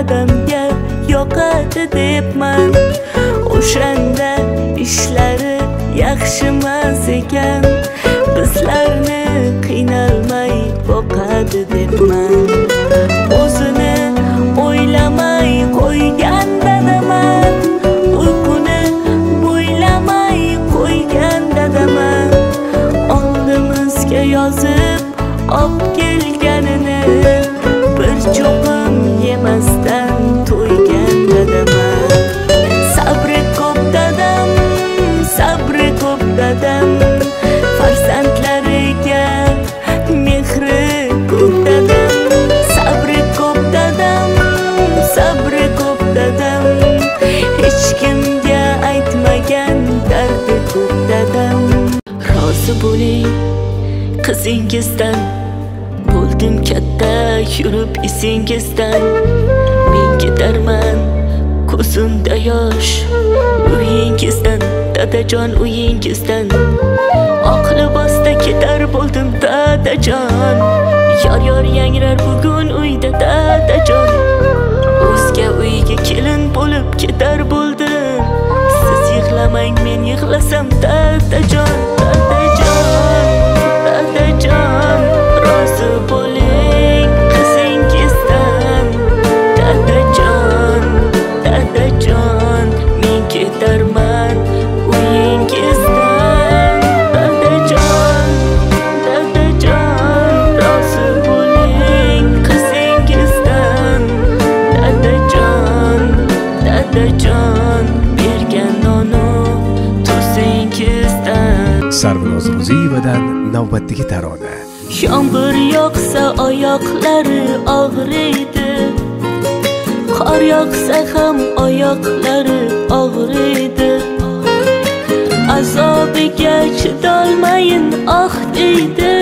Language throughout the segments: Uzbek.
dadamga yoqadi debman. O'shanda ishlari yaxshimas ekan. Bizlarni qiynalmay boqadi debman. Turib esingizdan men ketarman ko'zimda yosh uyingizdan dadajon uyingizdan oq libosda ketar bo'ldim dadajon yor yor yangrar bugun uyda dadajon o'zga uyga kelin bo'lib ketar bo'ldim siz yig'lamang men yig'lasam dadajon dadajon navbatdagi tarona Yomg'ir yoqsa oyoqlari og'riydi Qor yoqsa ham oyoqlari og'riydi Azobiga chidolmayin oh ah deydi.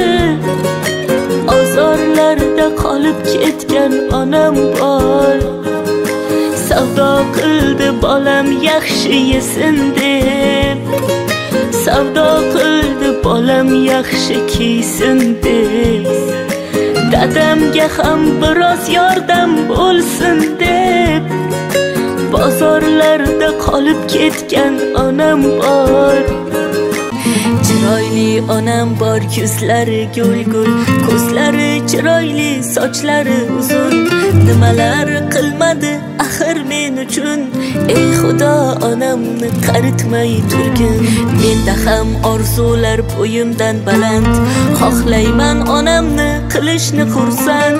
Ozorlarda qolib ketgan onam bor Savdo qildi bolam yaxshi yesin deb savdo qildi bolam yaxshi kiysin deb. Dadamga ham biroz yordam bo'lsin deb. Bozorlarda qolib ketgan onam bor. Chiroyli onam bor yuzlari gul gul ko'zlari chiroyli sochlari uzun. Nimalar qilmadi axir men uchun? Ey xudo onamni qaritmay turgin. Menda ham orzular bo'yimdan baland. Xohlayman onamni qilishni xursand.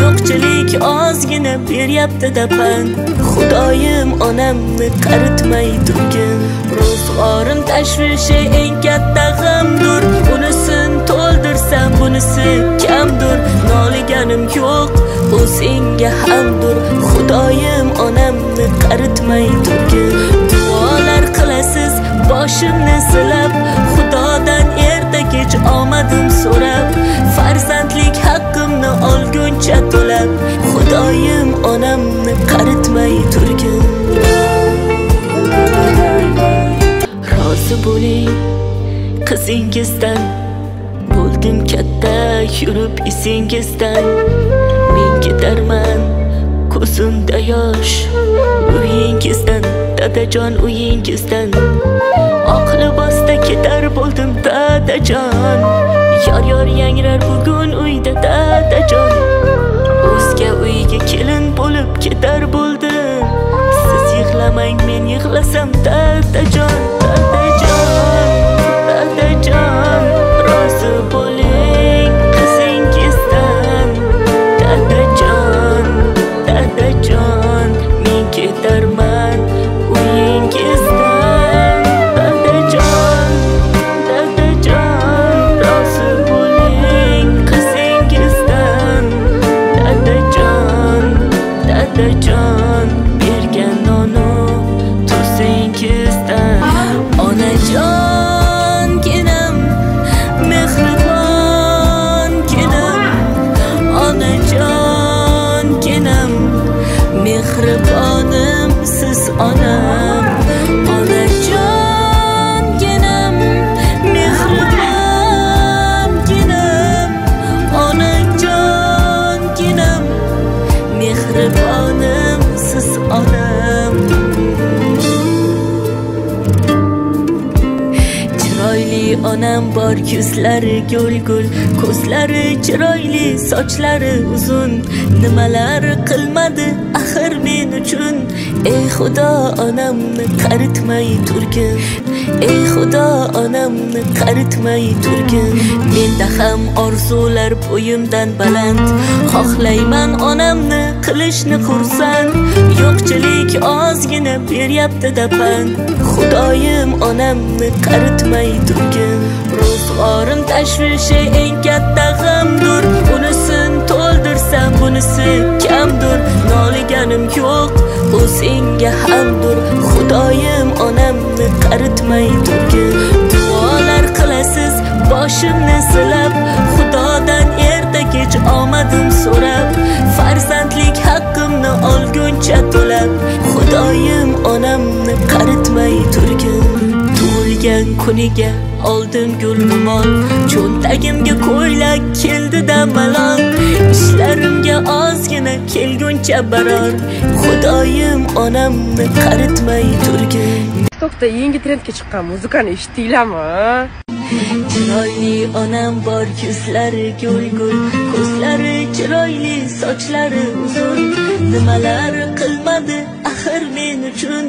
Yo'qchilik ozgina beryapti dapan xudoyim onamni qaritmay turgin. Orim tashvishi eng katta g'amdur. Unisin to'ldirsam bunisi kamdur. Noliganim yo'q o'zingga hamdur. Xudoyim onamni qaritmay turgin bo'ling qizingizdan bo'ldim katta yurib esingizdan. Men ketarman ko'zimda yosh uyingizdan dadajon uyingizdan. Oq libosda ketar bo'ldim dadajon yor yor yangrar bugun uyda dadajon. Bor yuzlari gul gul ko'zlari chiroyli sochlari uzun. Nimalar qilmadi axir men uchun? Ey xudo onamni qaritmay turgin. Ey xudo onamni qaritmay turgin. Menda ham orzular bo'yimdan baland. Xohlayman onamni qilishni xursand. Yo'qchilik ozgina beryapti dapand xudoyim onamni qaritmay turgin. Orim tashvishi eng katta g'amdur. Unisin to'ldirsam bunisi kamdur. Noliganim yo'q u senga hamdur. Xudoyim onamni qaritmay turgin duolar qilasiz boshimni silab. Xudodan erta kech omadim so'rab. Farzandlik haqqimni olguncha to'lab. Xudoyim onamni qarit kuniga oldim gul ro'mol cho'ntagimga ko'ylak keldida malol ishlarimga ozgina kelguncha baror xudoyim onamni qaritmay turgin. Tiktokda yangi trendga chiqqan muzikani eshitdinglarmi? Chiroyli onam bor yuzlari gul gul ko'zlari chiroyli sochlari uzun. Nimalar qilmadi axir men uchun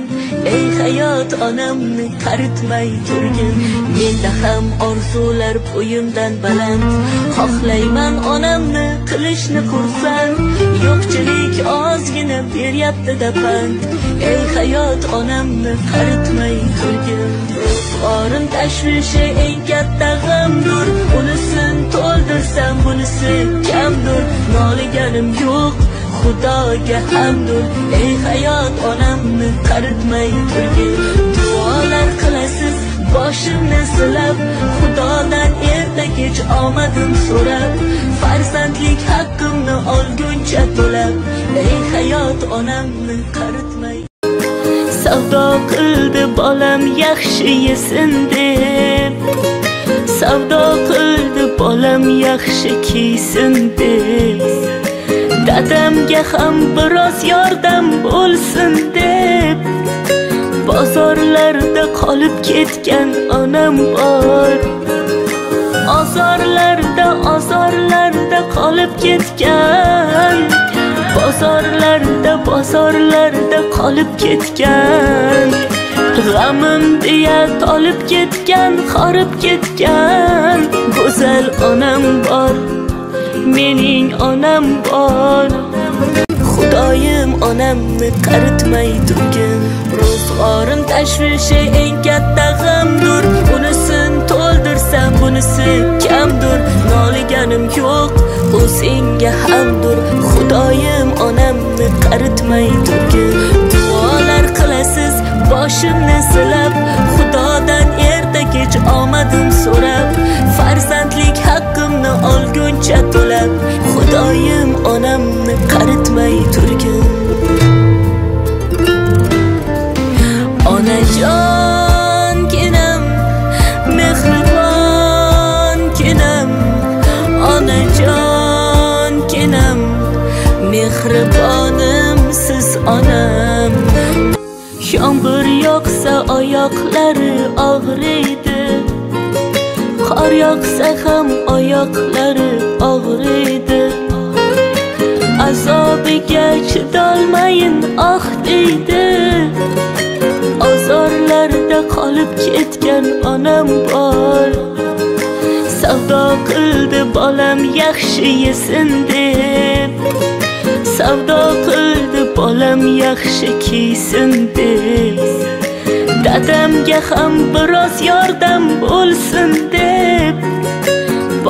ey hayot onamni qaritmay turgin. Menda ham orzular bo'yimdan baland. Xohlayman onamni qilishni xursand. Yo'qchilik ozgina beryapti dapand ey hayot onamni qaritmay turgin. Ro'zg'orim tashvishi eng katta g'amdur. Unisin to'ldirsam bunisi kamdur. Noliganim yo'q xudoga hamdul. Ey hayot onamni qaritmay turgin. Duolar qilasiz boshimni silab. Xudodan erta kech omadim so'rab. Farzandlik haqqimni olguncha to'lab. Ey hayot onamni qaritmay. Savdo qildi bolam yaxshi yesin deb. Savdo qildi bolam yaxshi kiysin deb. Dadamga ham biroz yordam bo'lsin deb bozorlarda qolib ketgan onam bor. Ozorlarda ozorlarda qolib ketgan bozorlarda bozorlarda qolib ketgan. G'amim deya tolib ketgan horib ketgan go'zal onam bor. Mening onam bor. Xudoyim onamni qaritmay turgin. Ro'zg'orim tashvishi eng katta g'amdur. Unisin to'ldirsam bunisi kamdur. Noliganim yo'q o'zingga senga hamdur. Xudoyim onamni qaritmay turgin. Duolar qilasiz boshimni silab. Xudodan erta kech omadim so'rab. Haqqimni to'lab xudoyim onamni qaritmay turgin. Onajonginam mehribonginam onajonginam mehribonim siz onam. Yomg'ir yoqsa oyoqlari og'riydi. Qor ham oyoqlari og'riydi. Azobiga chidolmayin oh deydi. Ozorlarda qolib ketgan onam bor. Savdo qildi bolam yaxshi yesin deb. Savdo qildi bolam yaxshi kiysin deb. Dadamga ham biroz yordam bo'lsin deb.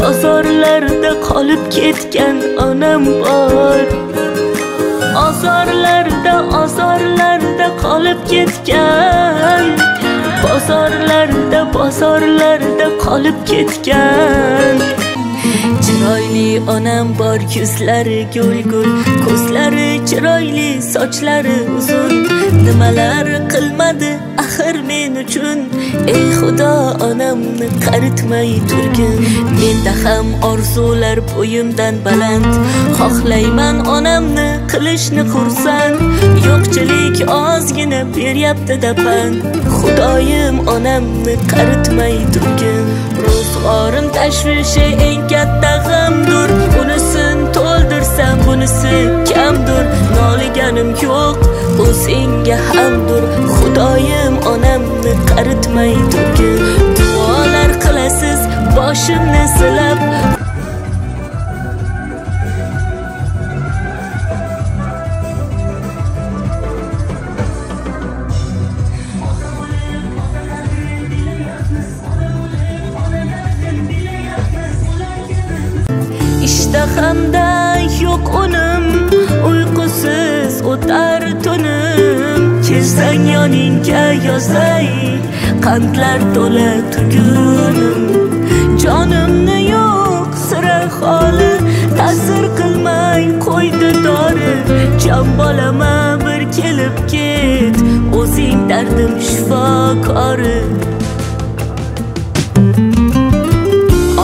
Bozorlarda qolib ketgan onam bor. Ozorlarda ozorlarda qolib ketgan. Bozorlarda bozorlarda qolib ketgan. Chiroyli onam bor yuzlari gul gul ko'zlari chiroyli sochlari uzun. Nimalar qilmadi axir men uchun? Ey xudo onamni qaritmay turgin. Menda ham orzular bo'yimdan baland. Xohlayman onamni qilishni xursand. Yo'qchilik ozgina beryapti dapand xudoyim onamni qaritmay turgin. Xorim tashvishi eng katta g'amdur. Unisin to'ldirsam bunisi kamdur. Noliganim yo'q bu senga hamdur. Xudoyim onamni qaritmay turgin. Duolar qilasiz boshimni silab hamda yo'q unim uyqusiz o'tar tunim kelsang yoningga yozay qandlar to'la tugunim jonimni yo'q sira holi ta'sir qilmay qo'ydi dori. Jon bolama bir kelib ket o'zing dardim shifokori.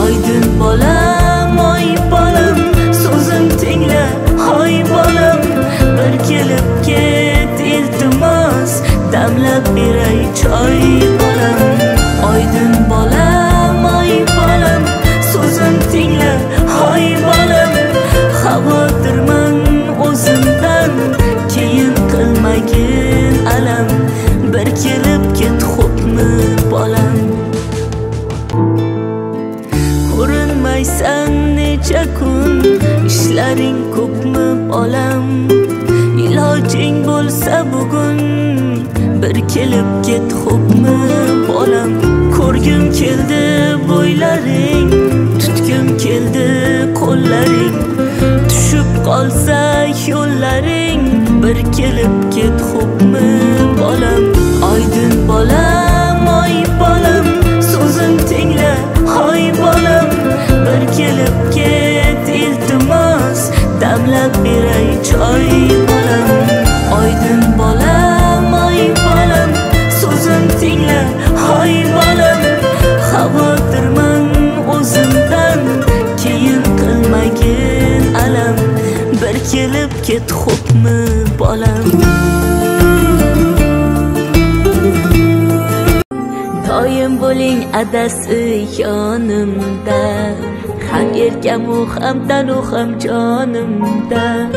Oydin bolam bolam bir kelib ket iltimos damlab beray choy bo'ling adasi yonimda ham erkamu ham tanu ham jonimda.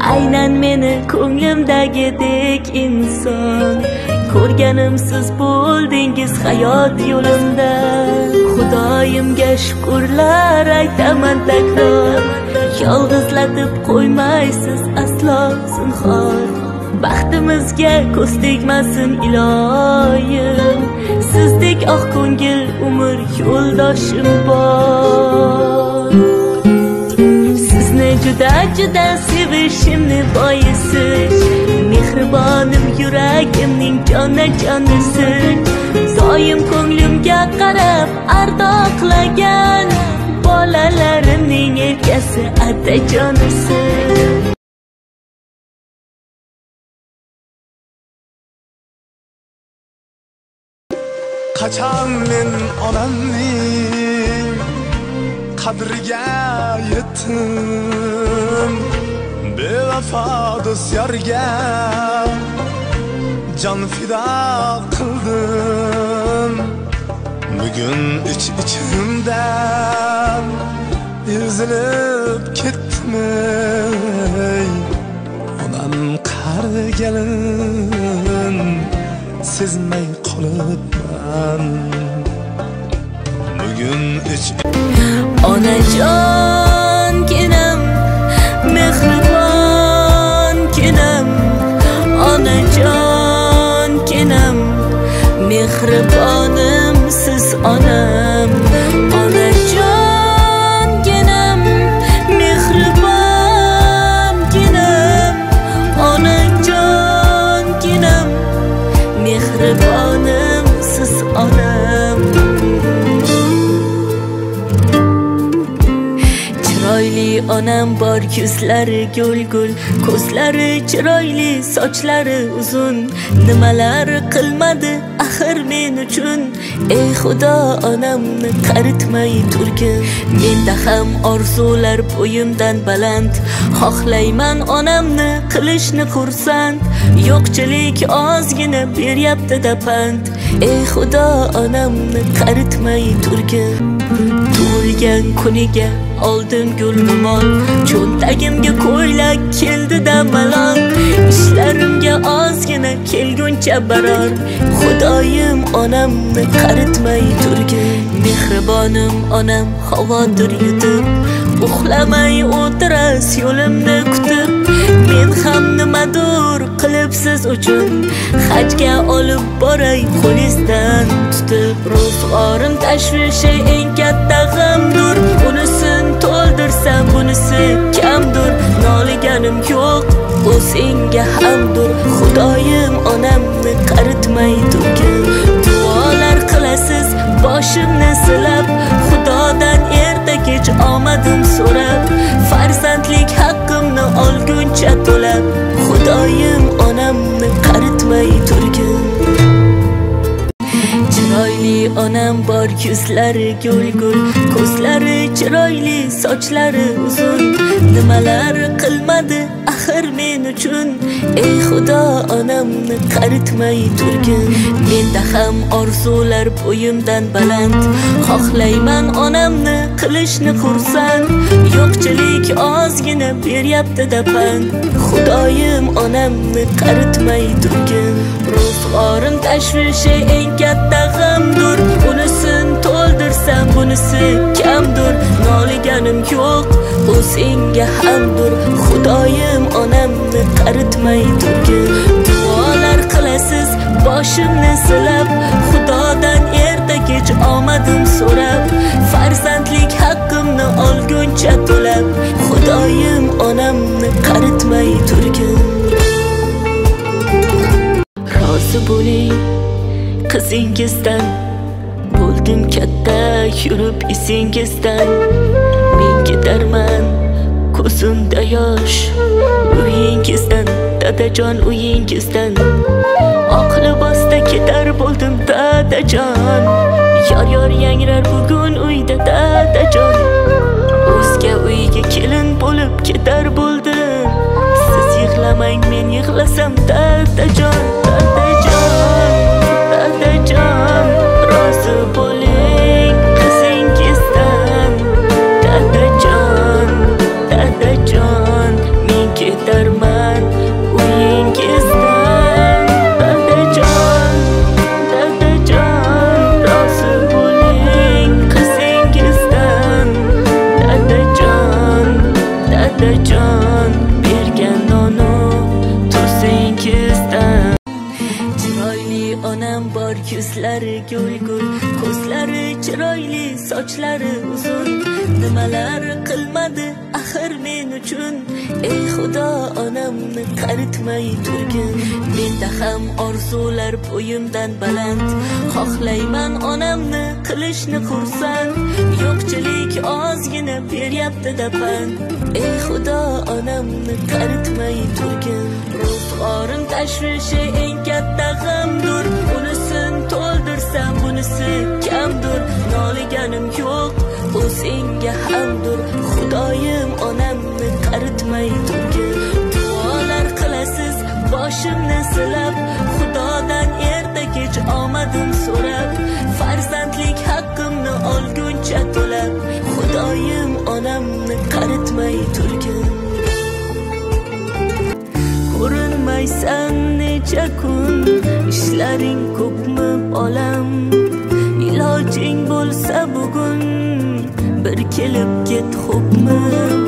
Aynan meni ko'nglimdagidek inson ko'rganimsiz bo'ldingiz hayot yo'limda. Xudoyimga shukurlar aytaman takror yolg'izlatib qo'ymaysiz aslo zinhor baxtimizga ko'z tegmasin iloyim. Sizdek oq ko'ngil umr yo'ldoshim bor. Sizni juda juda sevishimni boisiz mehribonim yuragimning jonajonisi doim ko'nglimga qarab ardoqlagan bolalarimning erkasi atajonisi qachon men onamning qadriga yetdim bevafo do'styorga jon fido qildim bugun ich ichimdan ezilib ketdimi onam qariganin sezmay qolibman. Bugun ich onajonginam mehribon onam bor yuzlari gul gul ko'zlari chiroyli sochlari uzun. Nimalar qilmadi axir men uchun? Ey xudo onamni qaritmay turgin. Menda ham orzular bo'yimdan baland. Xohlayman onamni qilishni xursand. Yo'qchilik ozgina beryapti-da pand. Ey xudo onamni qaritmay turgin. Tug'ilgan kuniga oldim gulmon. Cho'ntagimga ko'ylak keldida malon ishlarimga ozgina kelguncha baror xudoyim onamni qaritmay turgin. Mehribonim onam xavotir yutib uxlamay o'tiras yo'limni kutib. Men ham nimadur qilib siz uchun? Hajga olib boray qo'lingizdan tutib. Ro'zg'orim tashvishi eng katta g'amdur. Unisin bilasan bunisi kamdur noliganim yo'q u senga hamdur xudoyim onamni qaritmay turgin. Duolar qilasiz boshimni silab xudodan erta kech omadim so'rab. Farzandlik haqqimni olguncha to'lab. Xudoyim onamni chiroyli onam bor yuzlari gul gul ko'zlari chiroyli sochlari uzun. Nimalar qilmadi axir men uchun? Ey xudo onamni qaritmay turgin. Menda ham orzular bo'yimdan baland. Xohlayman onamni qilishni xursand. Yo'qchilik ozgina beryapti-da pand. Xudoyim onamni qaritmay turgin. Ro'zg'orim tashvishi eng katta kamdur unisin to'ldirsam bunisi kamdur. Noliganim yo'q o'zingga senga hamdur. Xudoyim onamni qaritmay turgin duolar qilasiz boshimni silab. Xudodan erta kech omadim so'rab. Farzandlik haqqimni olguncha to'lab. Xudoyim onamni qaritmay turgin rozi bo'ling. Qizingizdan bo'ldim katta yurib isingizdan men ketarman ko'zimda yosh uyingizdan dadajon uyingizdan oq libosda ketar bo'ldim dadajon yor yor yangrar bugun uyda dadajon o'zga uyga kelin bo'lib ketar bo'ldim siz yig'lamang men yig'lasam dadajon dadajon dadajon rozi bo'ling uyimdan baland. Xohlayman onamni qilishni xursand. Yo'qchilik ozgina beryapti-da pand. Ey xudo onamni qaritmay turgin. Ro'zg'orim tashvishi eng katta g'amdur. Unisin to'ldirsam bunisi kamdur. Noliganim yo'q bu senga hamdur. Xudoyim onamni qaritmay turgin. Duolar qilasiz boshimni silab omadim so'rab farzandlik haqqimni olguncha to'lab xudoyim onamni qaritmay turgin. Ko'rinmaysan necha kun ishlaring ko'pmi bolam ilojing bo'lsa bugun bir kelib ket xo'pmi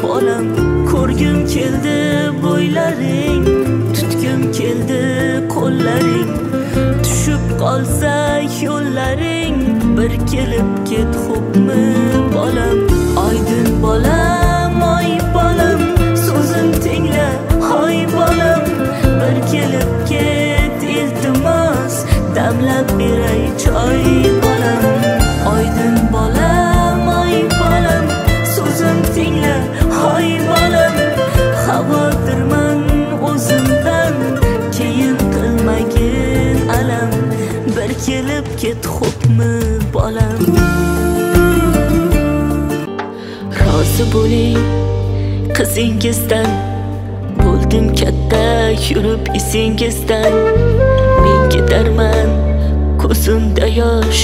bolam? Ko'rgim keldi bo'ylaring tutgim keldi qo'llaring qolsa yo'llaring bir kelib ket xo'pmi bolam? Oydin bolam oy bolam so'zim tingla hoy bolam. Bir kelib ket iltimos damlab beray choy bo'ling qizingizdan bo'ldim katta yurib esingizdan. Men ketarman ko'zimda yosh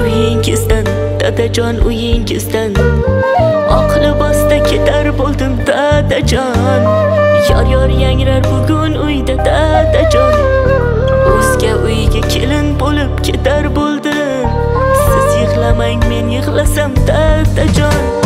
uyingizdan dadajon uyingizdan. Oq libosda ketar bo'ldim dadajon yor yor yangrar bugun uyda dadajon. O'zga uyga kelin bo'lib ketar bo'ldim siz yig'lamang men yig'lasam dadajon.